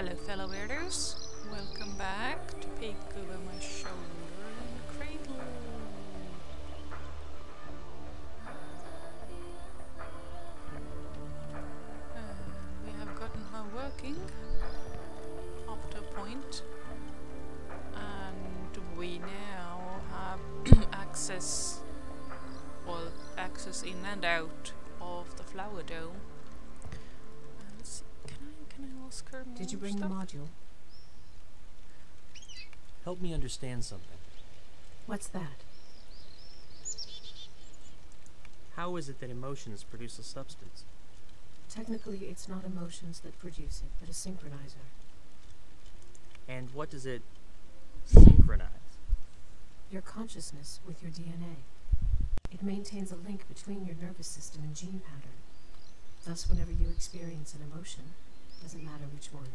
Hello fellow weirdos, welcome back to peek over my shoulder cradle. Uh, we have gotten her working up to a point and we now have access, well access in and out of the flower dome. Ask her more Did you bring stuff? the module? Help me understand something. What's that? How is it that emotions produce a substance? Technically, it's not emotions that produce it, but a synchronizer. And what does it synchronize? Your consciousness with your DNA. It maintains a link between your nervous system and gene pattern. Thus, whenever you experience an emotion, doesn't matter which one,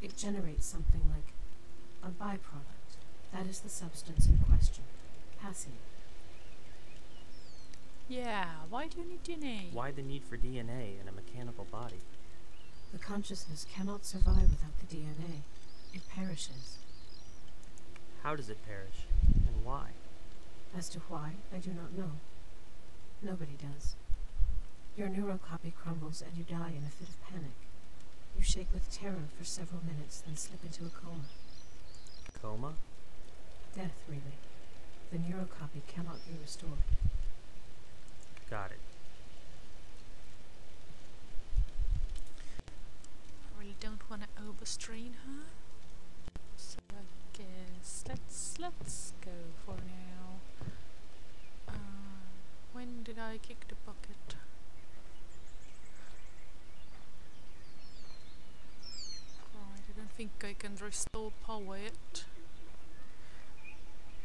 it generates something like a byproduct. That is the substance in question. Passium. Yeah, why do you need DNA? Why the need for DNA in a mechanical body? The consciousness cannot survive without the DNA. It perishes. How does it perish? And why? As to why, I do not know. Nobody does. Your neurocopy crumbles and you die in a fit of panic. You shake with terror for several minutes, then slip into a coma. Coma? Death, really. The neurocopy cannot be restored. Got it. I really don't want to overstrain her. So I guess let's let's go for now. Uh, when did I kick the bucket? Right, I can restore power.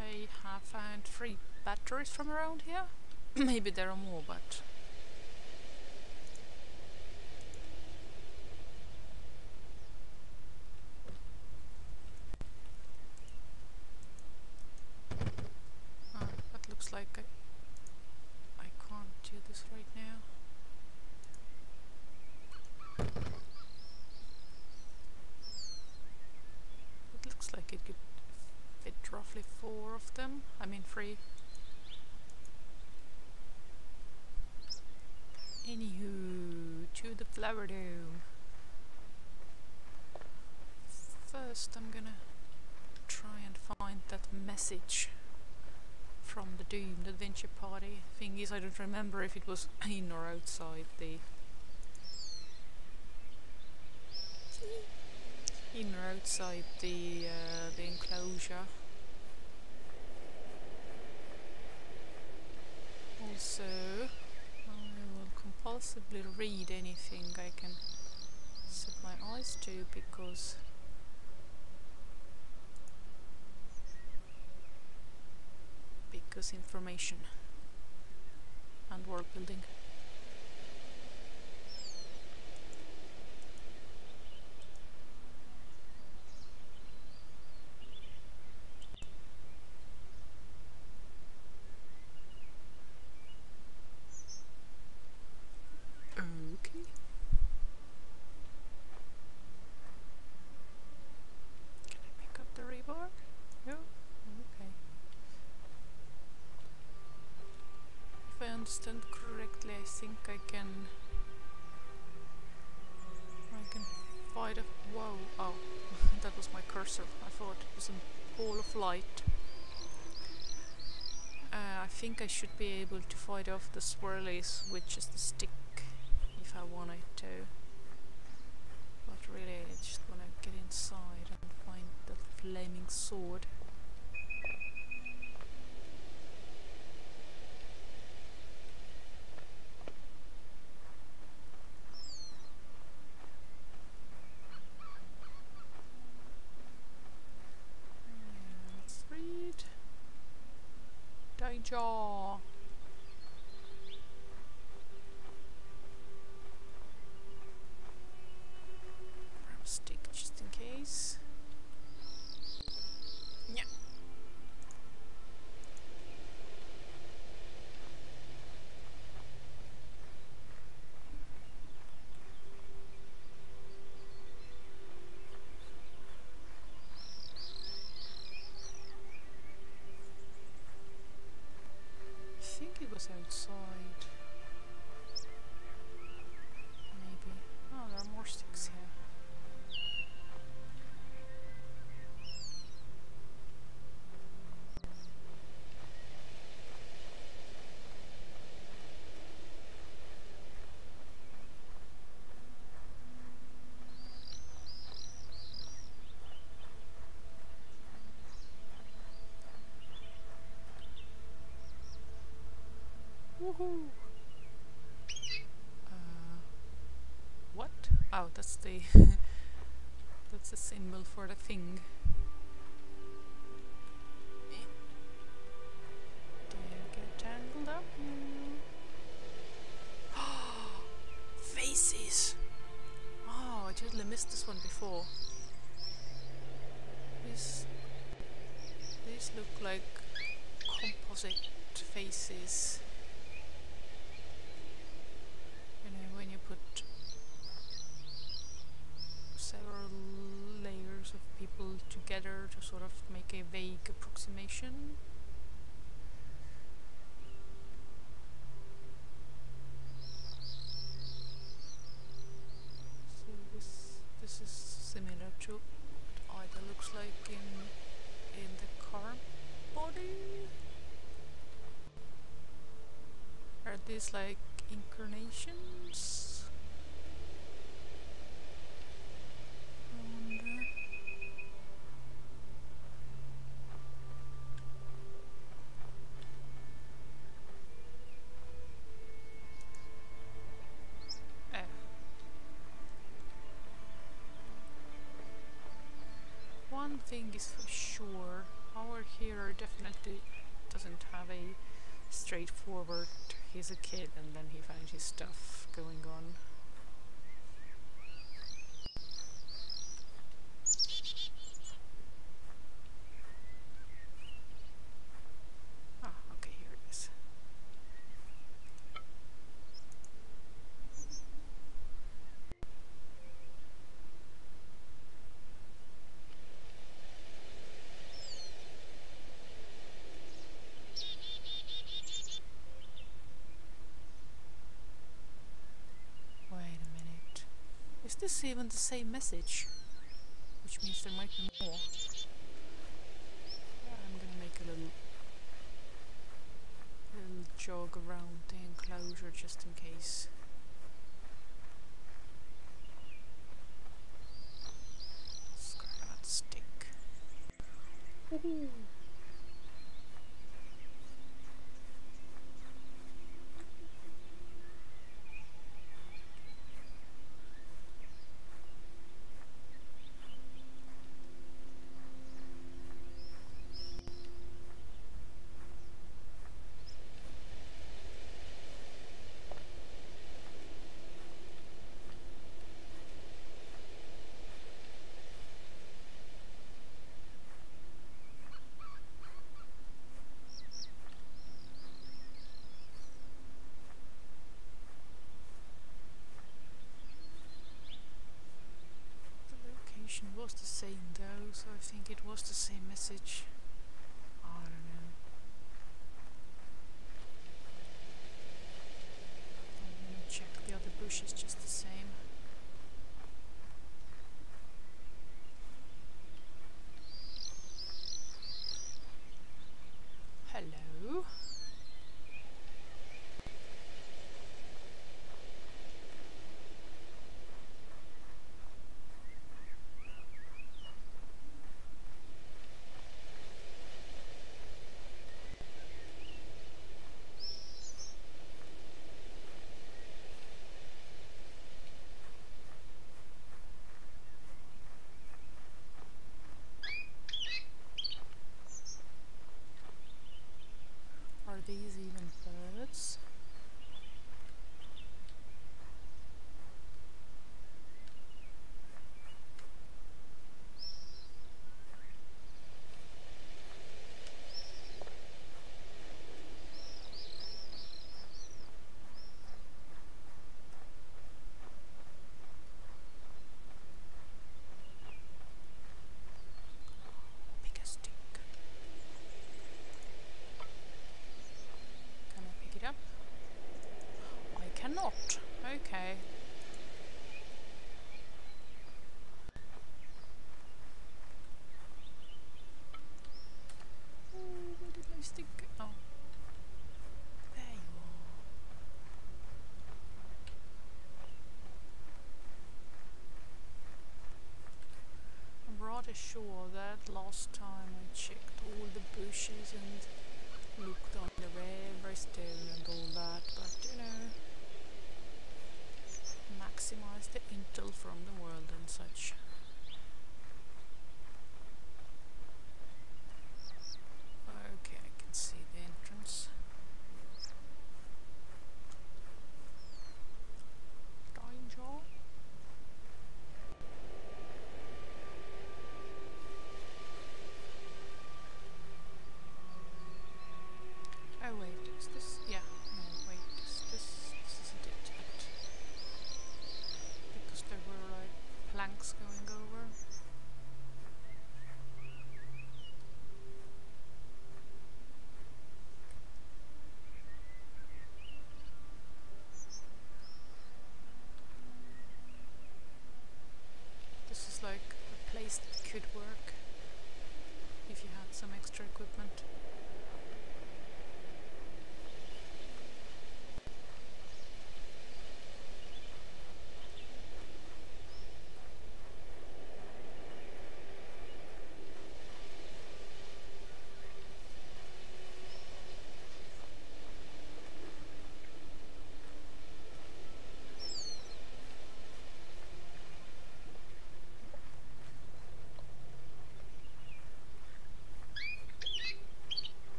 I have found three batteries from around here. Maybe there are more, but Ah, that looks like I, I can't do this right now. It looks like it could fit roughly four of them. Mean. Anywho, to the flower dome. First I'm gonna try and find that message from the doomed adventure party. Thing is, I don't remember if it was in or outside the in or outside the uh, the enclosure. Also, I will compulsively read anything I can set my eyes to because because information and world building. Okay. Can I pick up the rebar? No? Okay. If I understand correctly, I think I can. I can fight a. Whoa! Oh, that was my cursor. I thought it was a ball of light. Uh, I think I should be able to fight off the swirlies, which is the stick, if I wanted to. But really, I just want to get inside and find the flaming sword. 哟. Woohoo! Uh, what? Oh, that's the that's the symbol for the thing. Don't get tangled up. Faces. Oh, I totally missed this one before. These these look like composite faces. You know, when you put several layers of people together to sort of make a vague approximation. One thing is for sure, our hero definitely doesn't have a straightforward he's a kid and then he finds his stuff going on. Ah, okay, here it is. Wait a minute. Is even the same message? Which means there might be more. I'm gonna make a little little jog around the enclosure just in case. Let's grab that stick. The location was the same though, so I think it was the same message. I don't know. I'm gonna check the other bushes just the same. Hello? Sure that last time I checked all the bushes and looked under every stone and all that, but you know, maximize the intel from the world and such.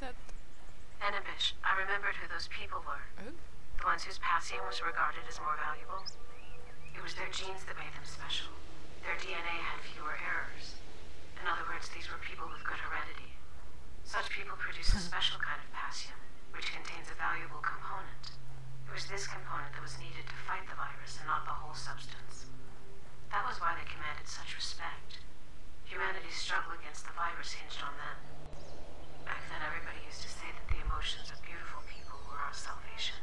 That. I remembered who those people were. Oh, The ones whose passing was regarded as more valuable. It was their genes that made them special. Their DNA had fewer errors. In other words, these were people with good heredity. Such people produce a hmm. special kind of passium, which contains a valuable component. It was this component that was needed to fight the virus and not the whole substance. That was why they commanded such respect. Humanity's struggle against the virus hinged on them. Then, everybody used to say that the emotions of beautiful people were our salvation.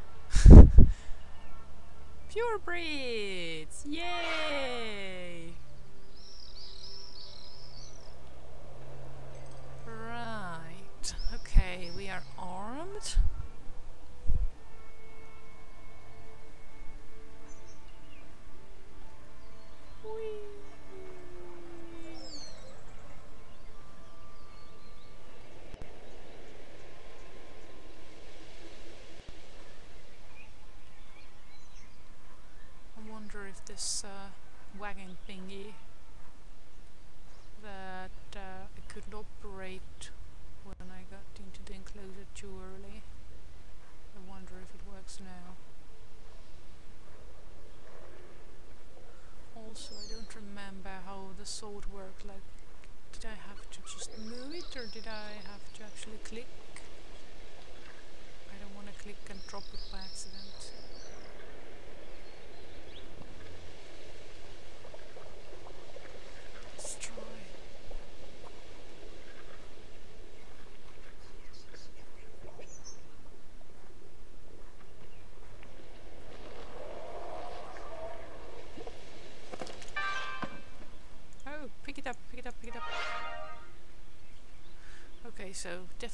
pure breeds! Yay! If this uh, wagon thingy that uh, I couldn't operate when I got into the enclosure too early. I wonder if it works now. Also, I don't remember how the sword worked. Like, did I have to just move it or did I have to actually click? I don't want to click and drop it by accident.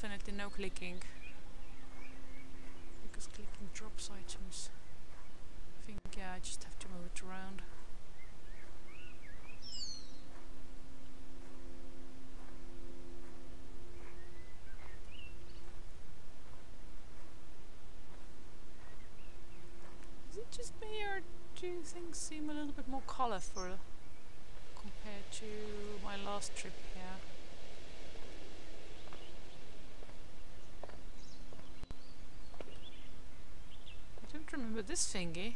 Definitely no clicking. Because clicking drops items. I think, yeah, I just have to move it around. Is it just me, or do things seem a little bit more colourful compared to my last trip with this thingy.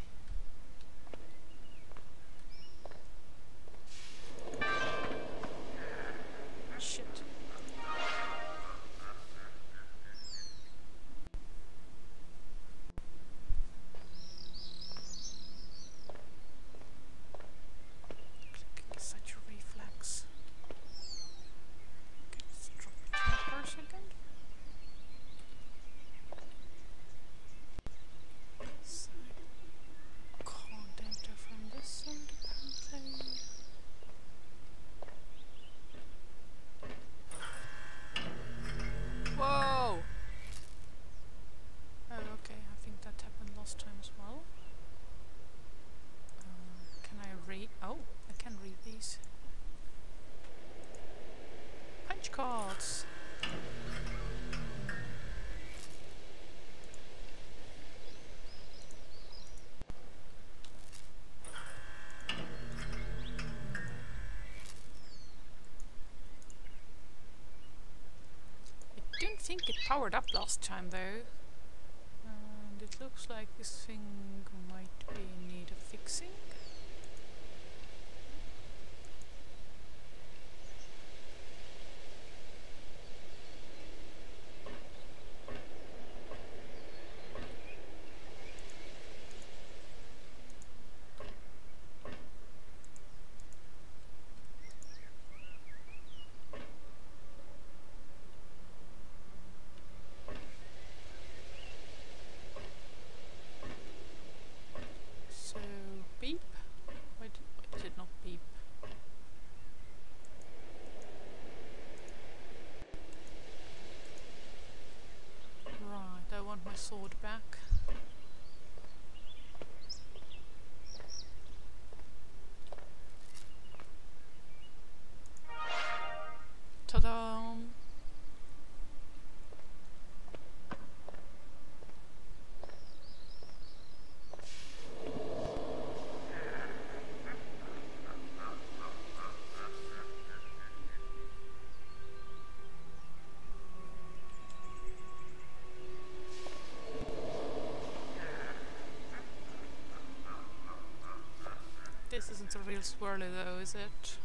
Think it powered up last time though. And it looks like this thing might be in need of fixing. So beep. Why did, why did it not beep? Right, I want my sword back. Ta-da! This isn't a real swirly though, is it?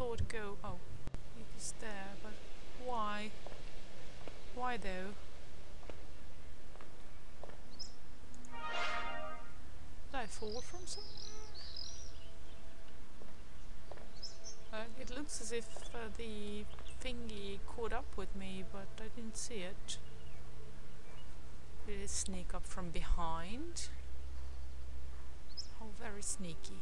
Sword go? Oh, it is there. But why? Why though? Did I fall from somewhere? Uh, it looks as if uh, the thingy caught up with me, but I didn't see it. Did it sneak up from behind? How very sneaky.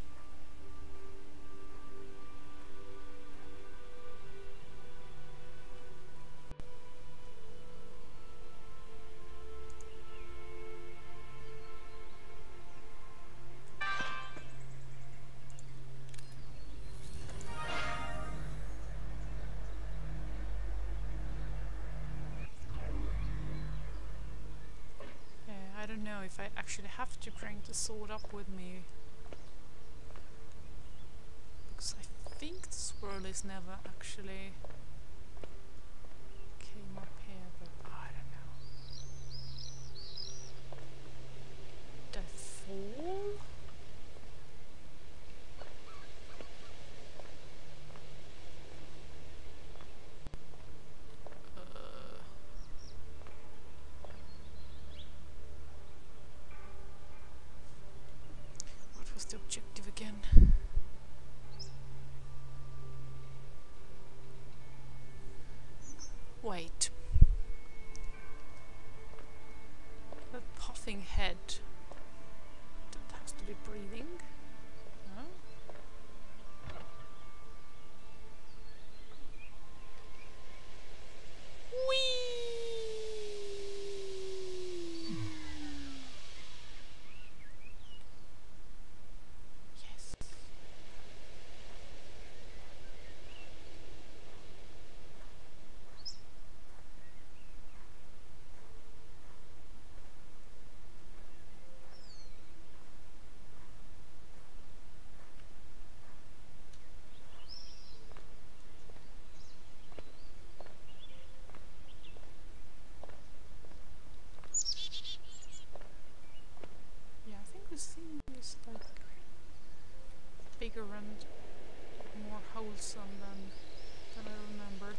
know if I actually have to bring the sword up with me. Because I think the swirl is never actually... and more wholesome than, than I remembered.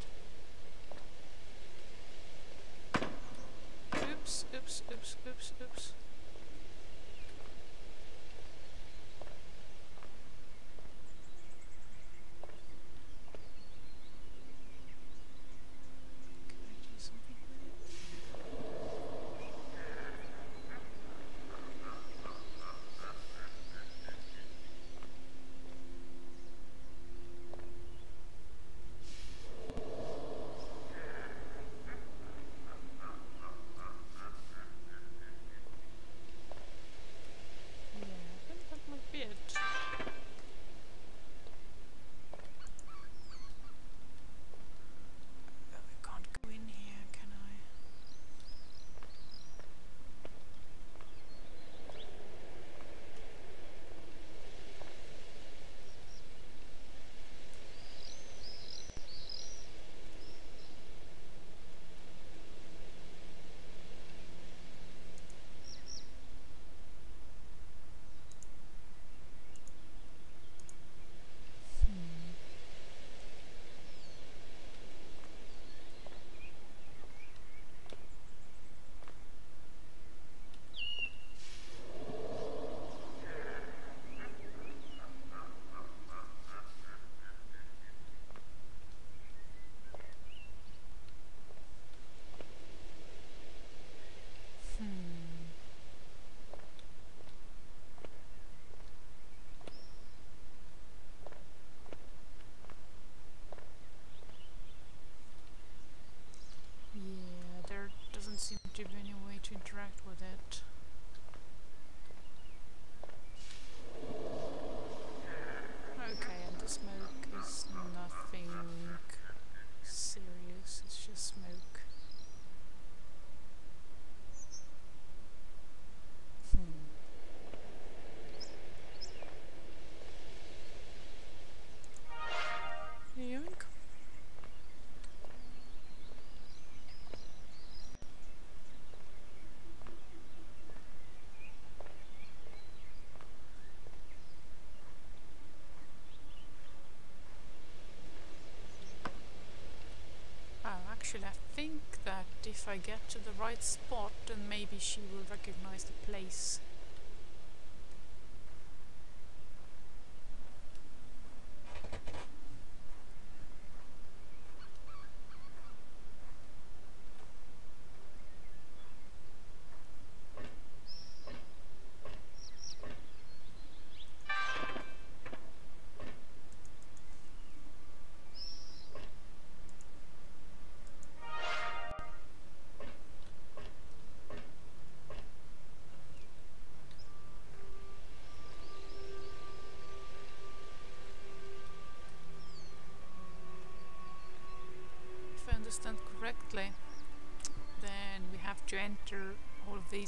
if I get to the right spot then maybe she will recognize the place.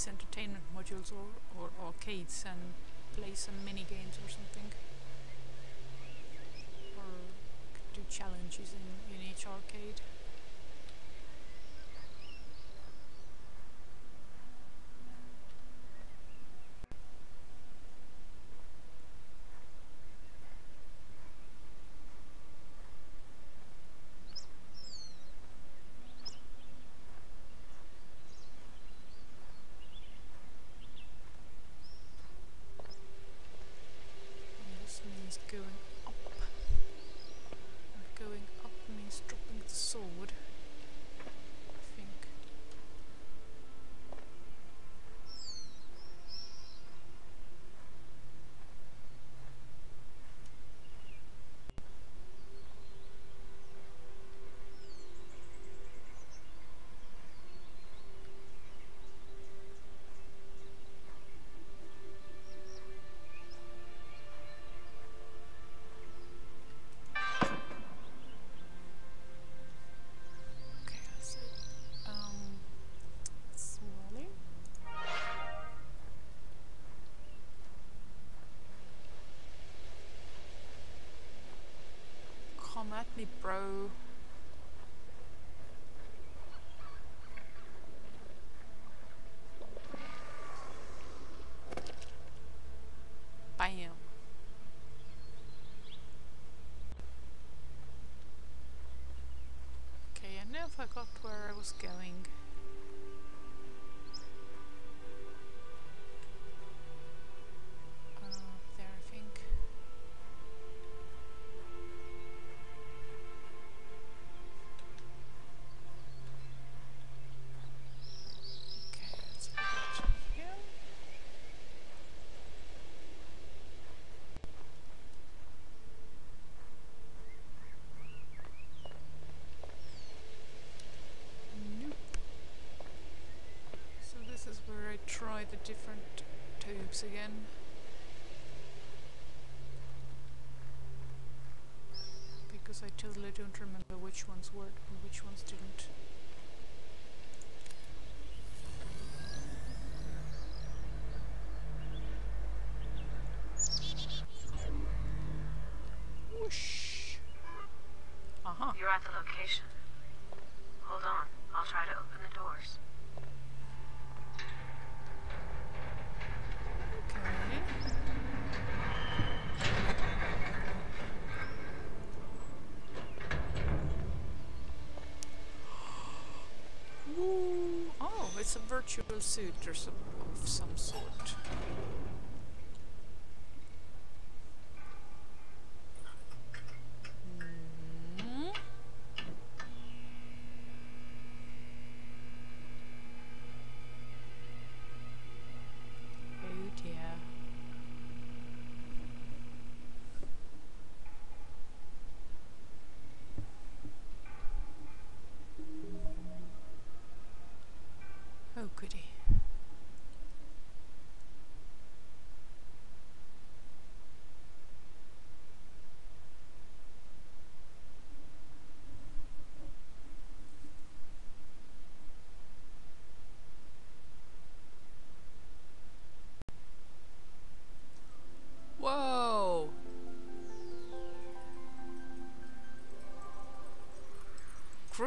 these entertainment modules or, or arcades and play some mini games or something. At me, bro. Again. Because I totally don't remember which ones worked and which ones didn't. Whoosh. Aha. You're at the location. Hold on. I'll try to open the doors. Okay. Ooh. Oh, it's a virtual suit or some, of some sort.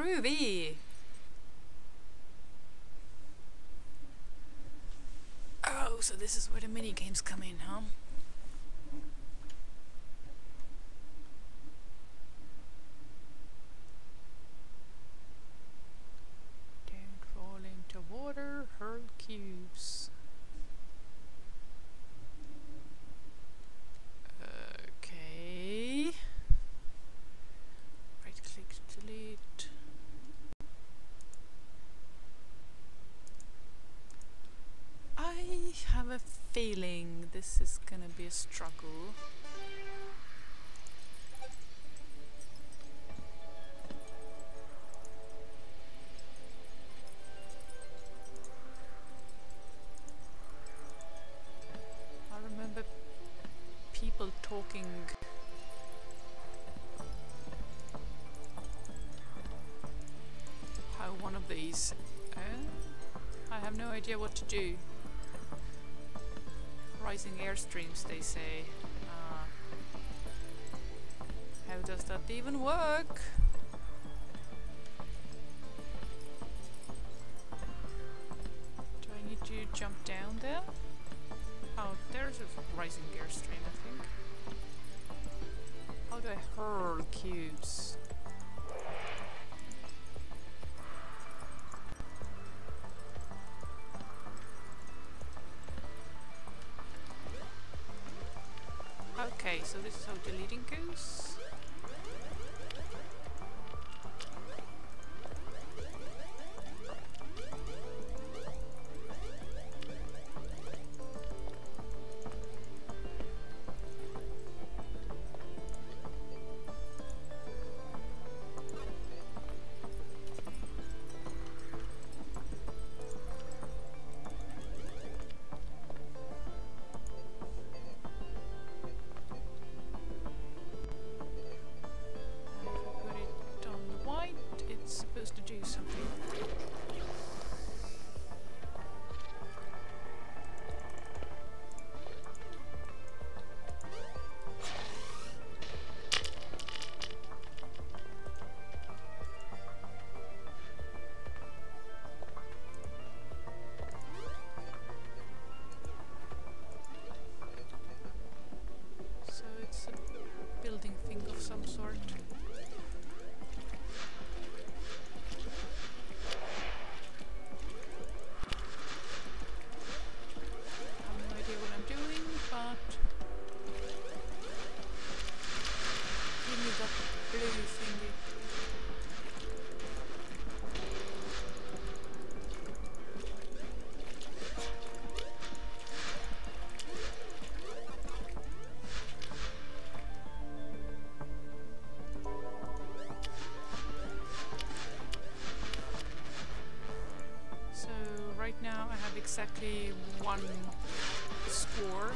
Groovy! Oh, so this is where the mini games come in, huh? Don't fall into water, hurl cubes. Okay. Right click to delete. I have a feeling this be a struggle. I remember people talking. How one of these uh, I have no idea what to do rising airstreams they say uh, How does that even work? Do I need to jump down there? Oh, there's a rising gear stream, I think. How do I hurl cubes? Okay, so this is how deleting goes. One score,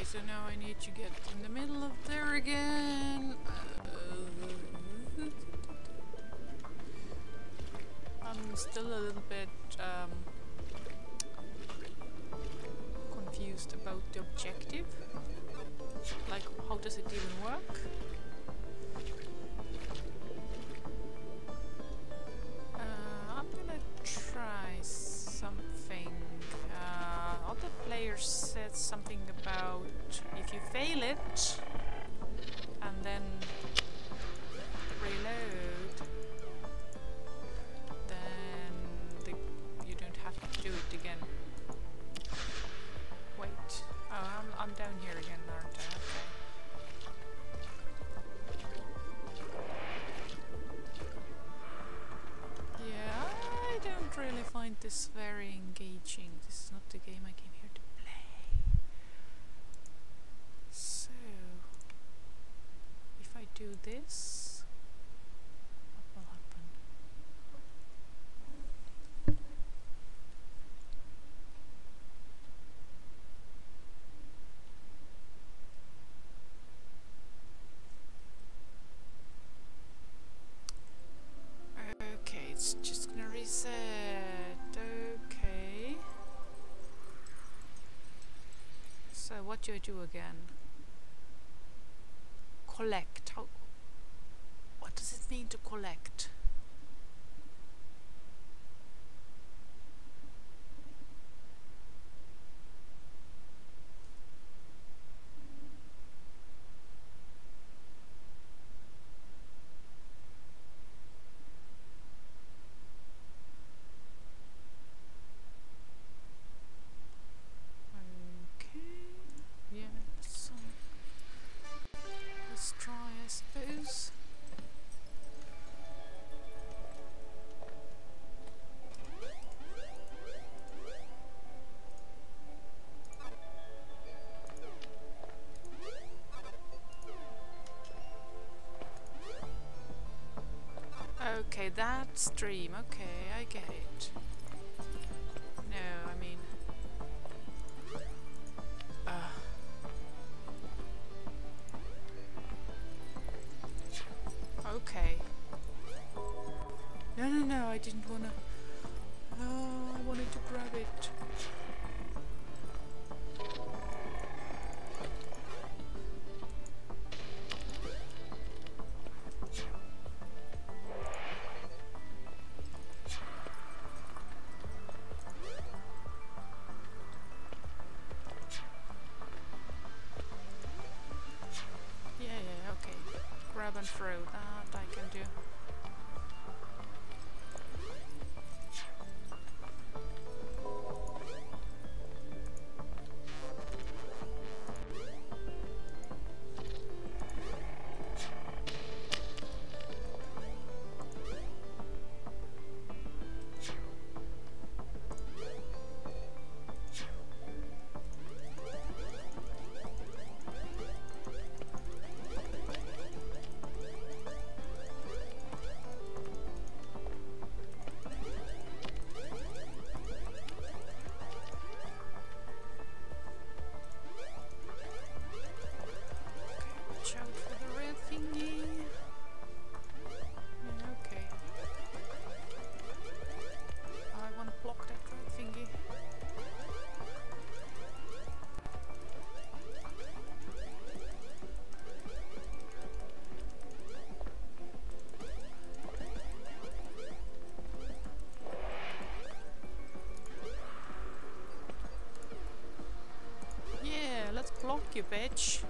Okay, so now I need to get in the middle of there again. Still a little bit um, confused about the objective. Like, how does it even work? Do I do again? Collect. How? What does it mean to collect? That stream. Okay, I get it. No, I mean. Uh. Okay. No, no, no, I didn't wanna. Oh, I wanted to grab it. You, bitch.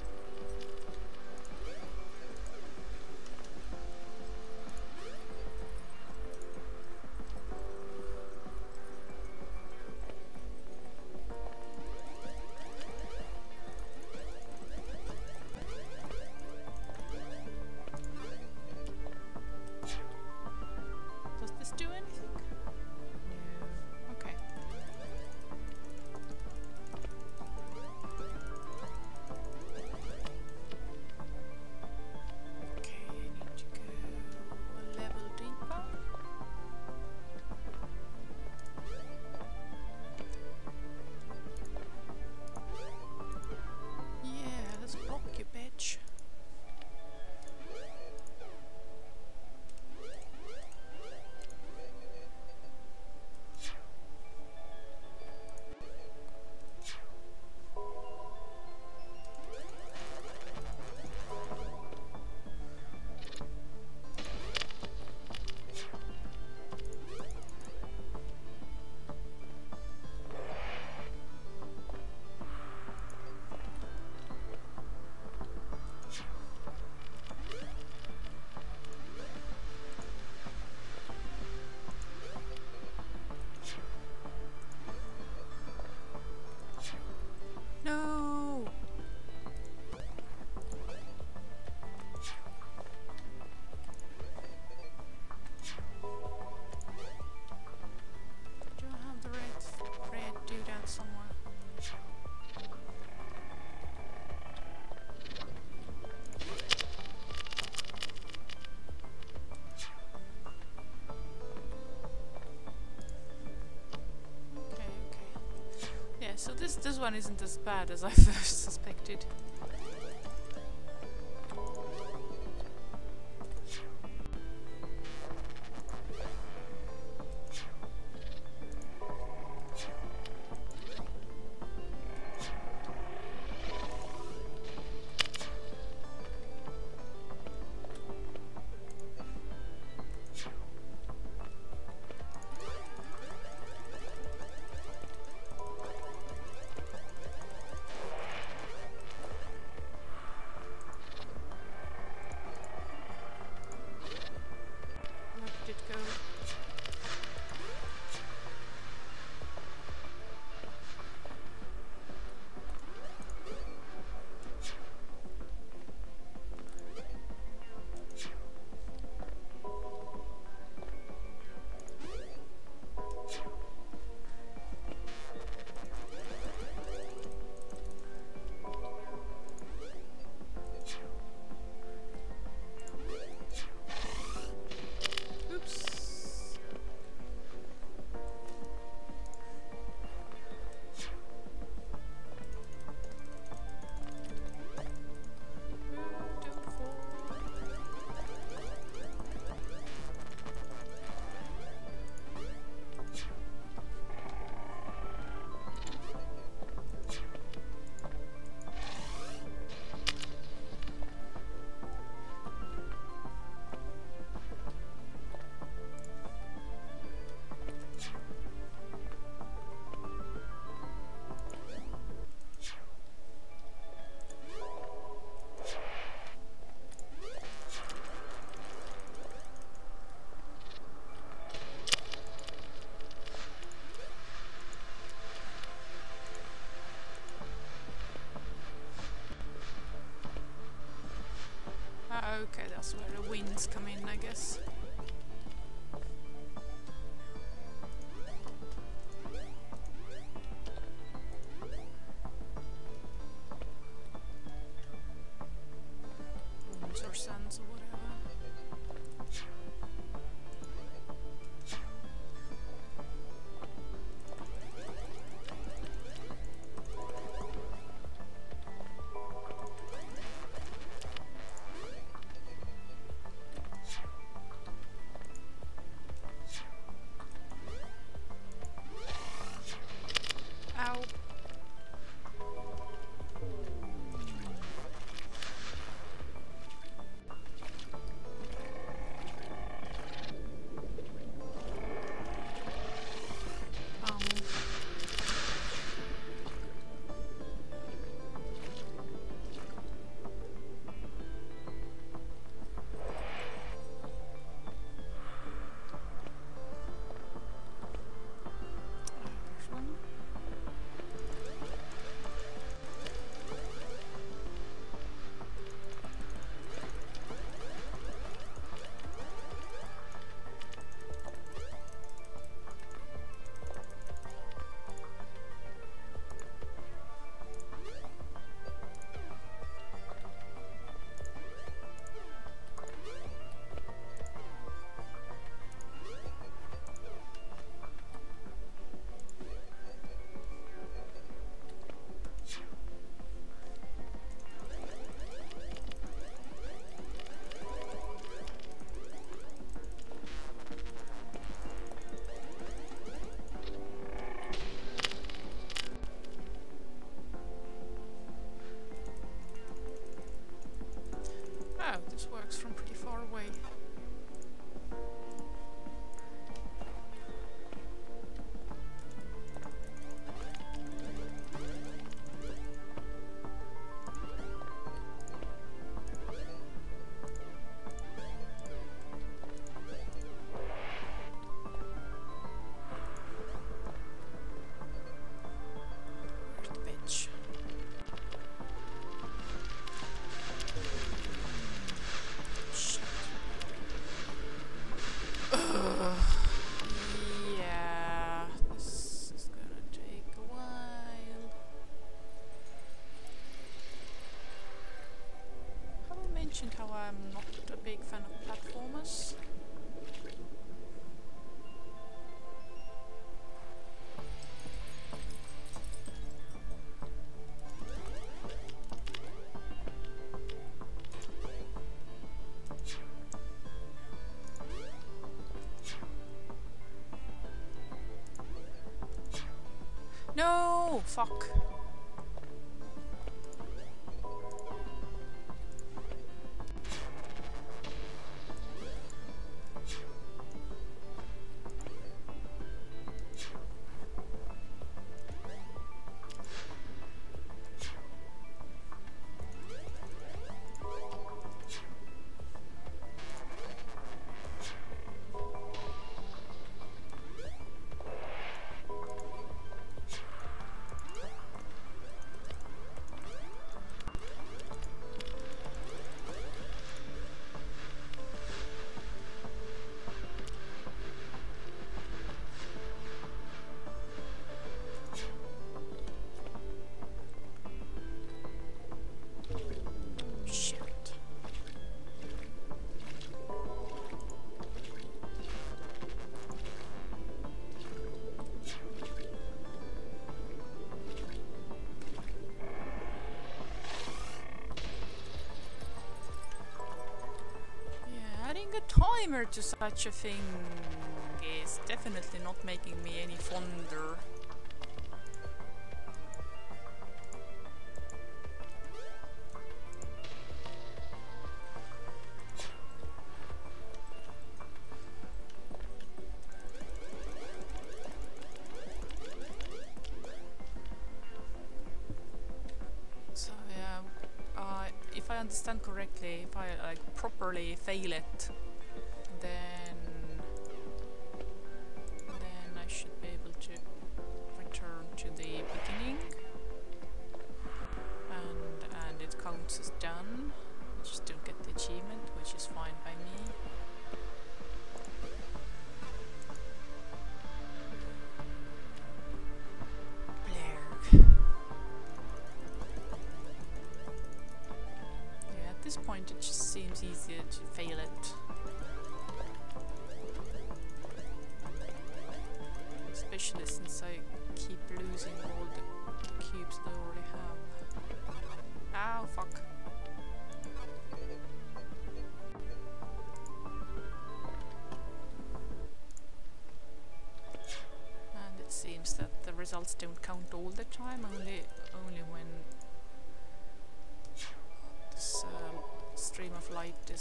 So this this one isn't as bad as I first suspected. Okay, that's where the winds come in, I guess. From Fuck. Timer to such a thing is definitely not making me any fonder. So yeah, uh, if I understand correctly, if I like properly fail it,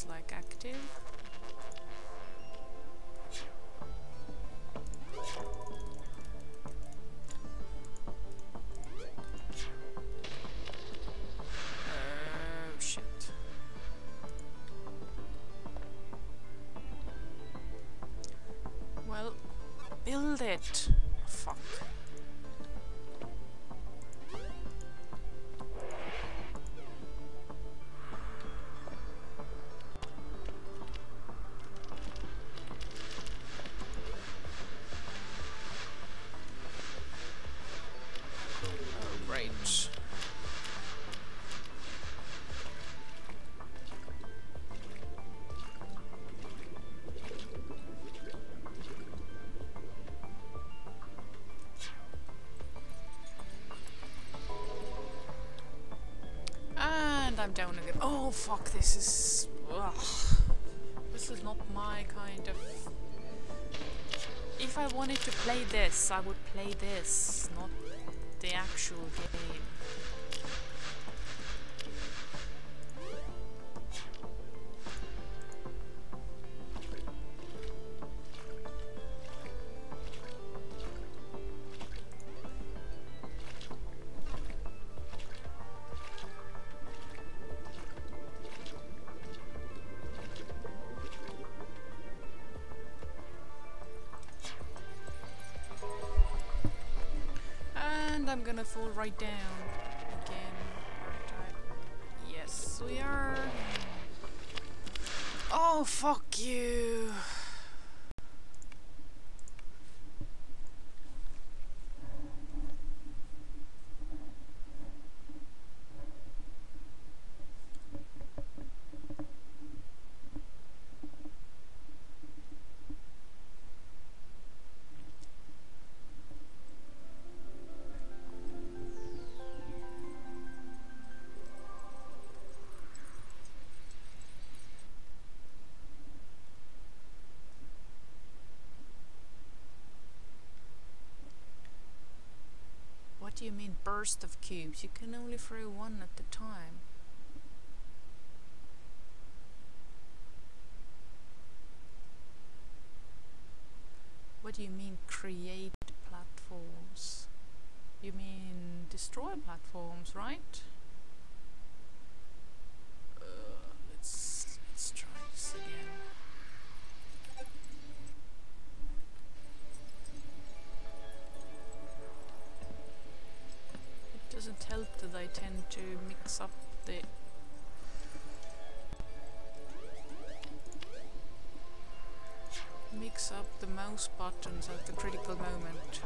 like active. Oh. Well, build it. And I'm down again. Oh fuck, this is... Ugh. This is not my kind of... If I wanted to play this, I would play this, not the actual game. Right down again. Yes, we are. Oh, fuck you. Burst of cubes? You can only throw one at a time. What do you mean create platforms? You mean destroy platforms, right? It doesn't help that I tend to mix up the mix up the mouse buttons at the critical moment.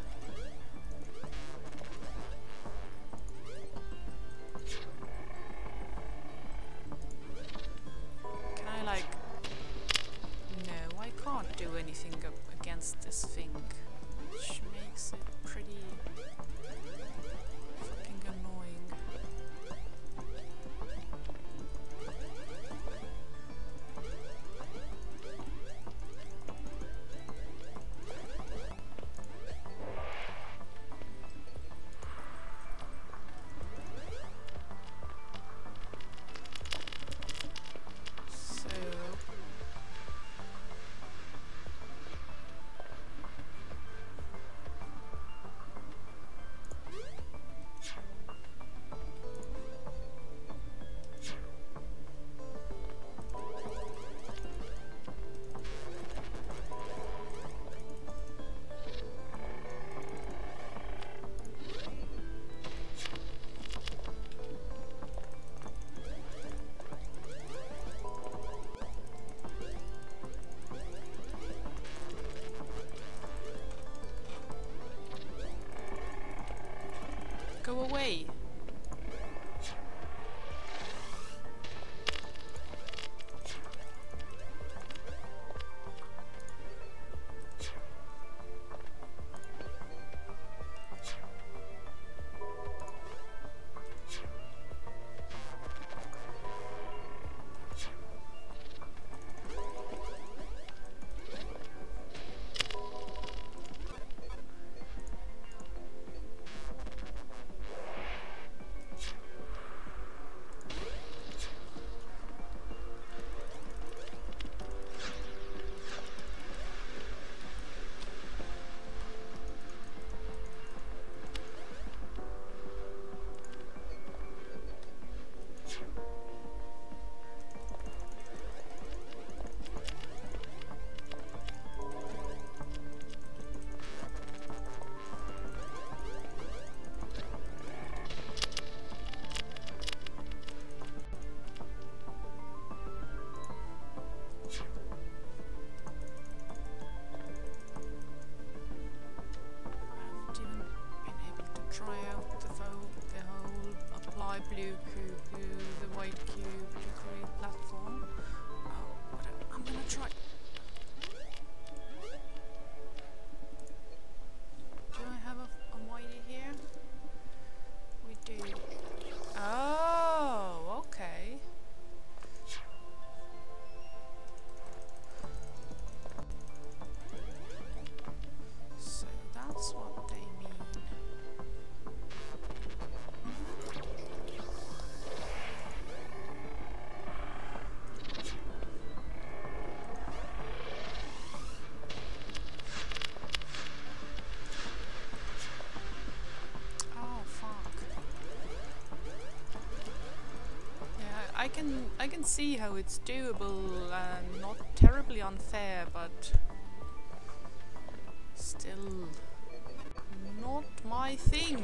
can I can see how it's doable and not terribly unfair, but still not my thing.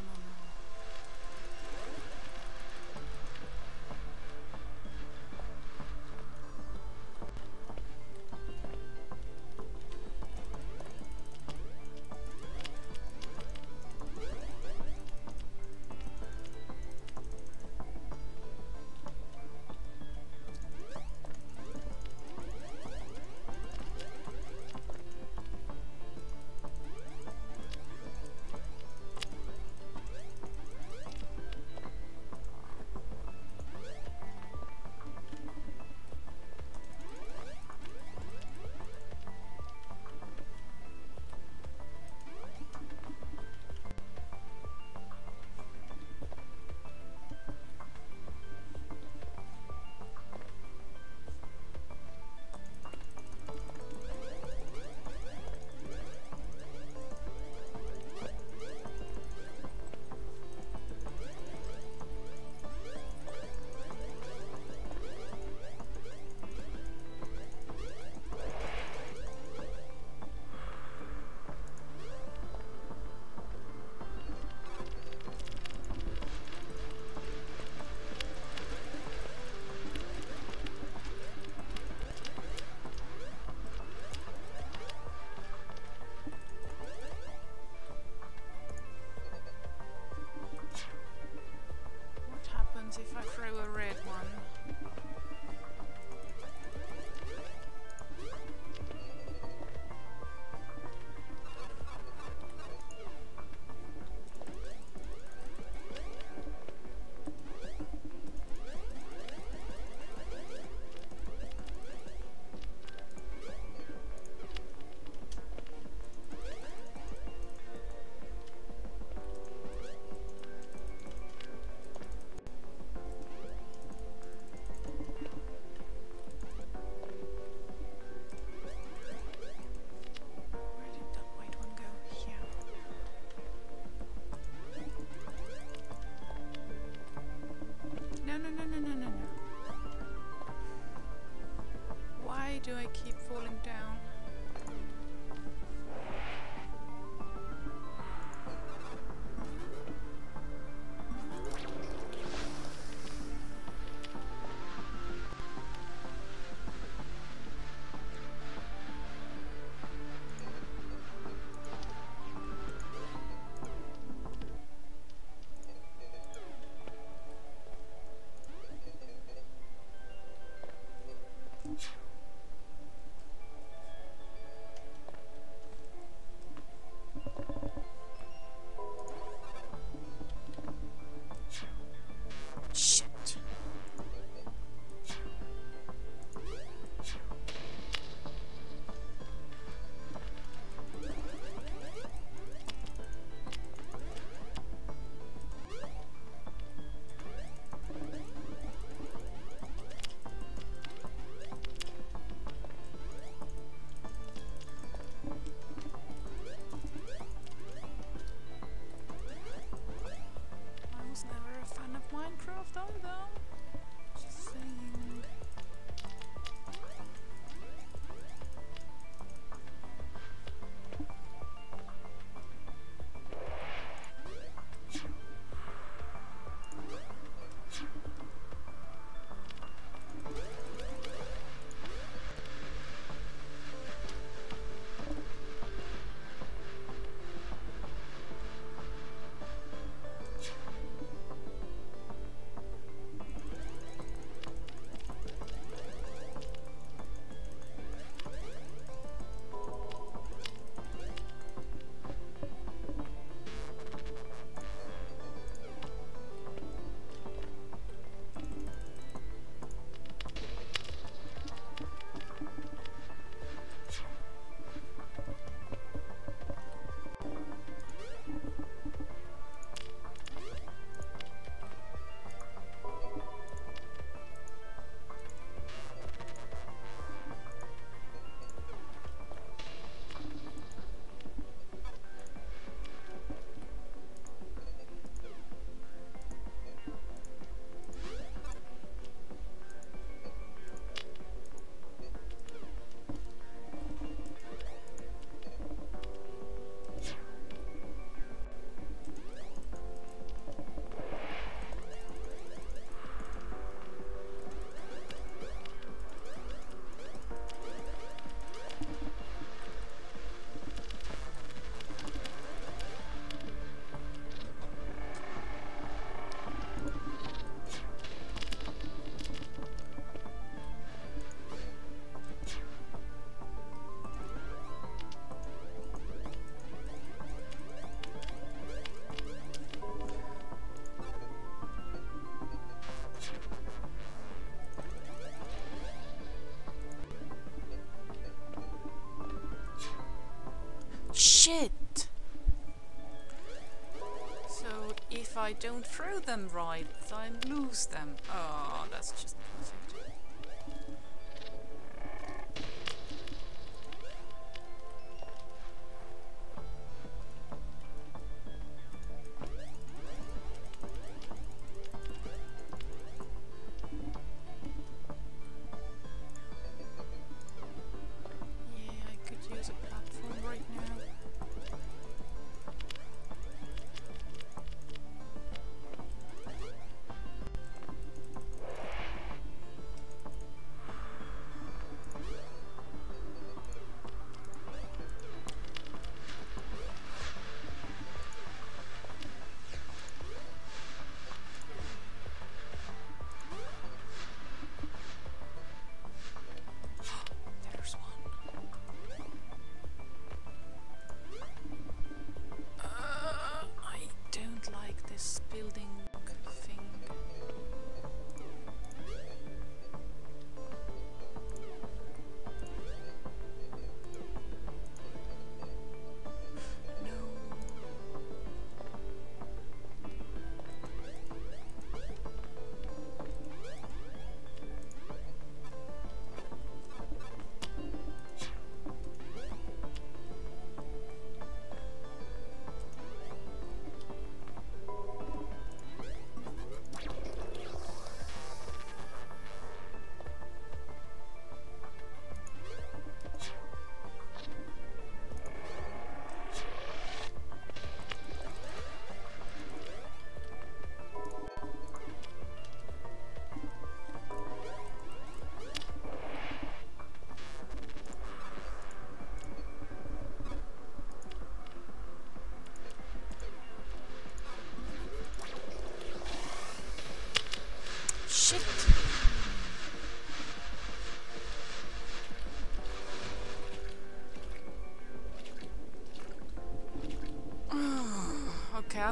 I don't throw them right, I lose them. Oh,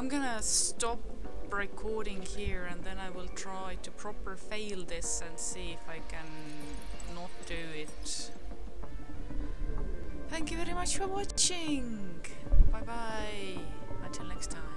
I'm gonna stop recording here and then I will try to proper fail this and see if I can not do it. Thank you very much for watching! Bye bye! Until next time.